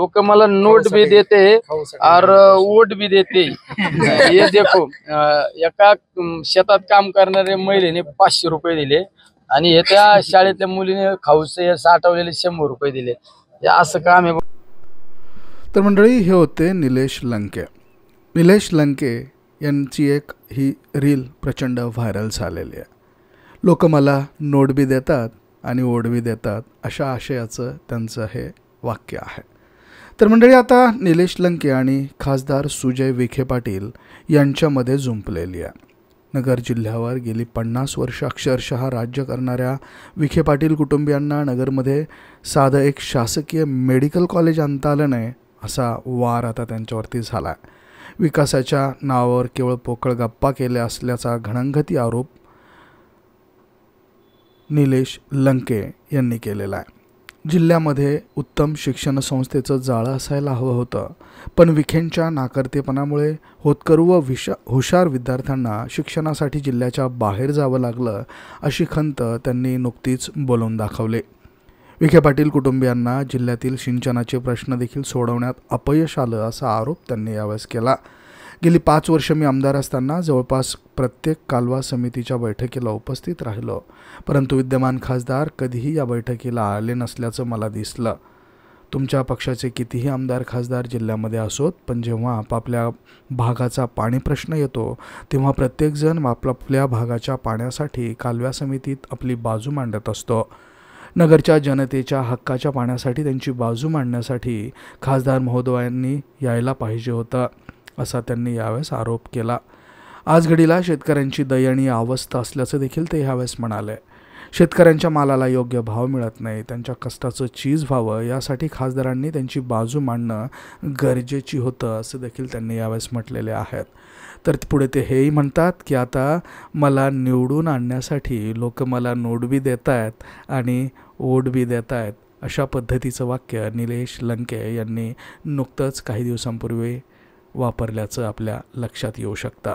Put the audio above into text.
लोक मला नोट भी देते और वोट भी देते. हे देखो अं, एका अं, शेतात काम करणारे महिलेने पाचशे रुपये दिले आणि हे त्या शाळेतल्या मुलीने खाऊचे साठवलेले शंभर रुपये दिले. हे असं काम आहे तर मंडळी हे होते निलेश लंके. निलेश लंके यांची एक ही रील प्रचंड व्हायरल झालेली आहे. लोक मला नोट बी देतात आणि ओढ बी देतात अशा आशयाचं त्यांचं हे वाक्य आहे. तर मंडळी आता निलेश लंके आणि खासदार सुजय विखे पाटील यांच्यामध्ये जुंपलेली आहे. नगर जिल्ह्यावर गेली पन्नास वर्ष अक्षरशः राज्य करणाऱ्या विखे पाटील कुटुंबियांना नगरमध्ये साधं एक शासकीय मेडिकल कॉलेज आणता आलं नाही असा वार आता त्यांच्यावरती झाला आहे विकासाच्या नावावर केवळ पोकळ गप्पा केल्या असल्याचा घणंगती आरोप निलेश लंके यांनी केलेला आहे. जिल्ह्यामध्ये उत्तम शिक्षण संस्थेचं जाळं असायला हवं होतं. पण विखेंच्या नाकर्तेपणामुळे होतकरू व विशा हुशार विद्यार्थ्यांना शिक्षणासाठी जिल्ह्याच्या बाहेर जावं लागलं अशी खंत त्यांनी नुकतीच बोलवून दाखवले. विखे पाटील कुटुंबियांना जिल्ह्यातील सिंचनाचे प्रश्न देखील सोडवण्यात अपयश आलं असा आरोप त्यांनी यावेळेस केला. गेली पाच वर्ष मी आमदार असताना जवळपास प्रत्येक कालवा समितीच्या बैठकीला उपस्थित राहिलो. परंतु विद्यमान खासदार कधीही या बैठकीला आले नसल्याचं मला दिसलं. तुमच्या पक्षाचे कितीही आमदार खासदार जिल्ह्यामध्ये असोत पण जेव्हा आपापल्या भागाचा पाणी प्रश्न येतो तेव्हा प्रत्येकजण आपापल्या भागाच्या पाण्यासाठी कालव्या समितीत आपली बाजू मांडत असतो. नगरच्या जनतेच्या हक्काच्या पाण्यासाठी त्यांची बाजू मांडण्यासाठी खासदार महोदयांनी यायला पाहिजे होतं. असा त्यांनी यावेळेस आरोप केला. आज घडीला शेतकऱ्यांची दयनीय अवस्था असल्याचं देखील ते यावेळेस म्हणाले. शेतकऱ्यांच्या मालाला योग्य भाव मिळत नाही. त्यांच्या कष्टाचं चीज व्हावं यासाठी खासदारांनी त्यांची बाजू मांडणं गरजेची होतं असं देखील त्यांनी यावेळेस म्हटलेले आहेत. तर पुढे ते हेही म्हणतात की आता मला निवडून आणण्यासाठी लोक मला नोट बी देत आहेत आणि ओढ बी देत आहेत अशा पद्धतीचं वाक्य निलेश लंके यांनी नुकतंच काही दिवसांपूर्वी वापरल्याचं आपल्या लक्षात येऊ शकतं.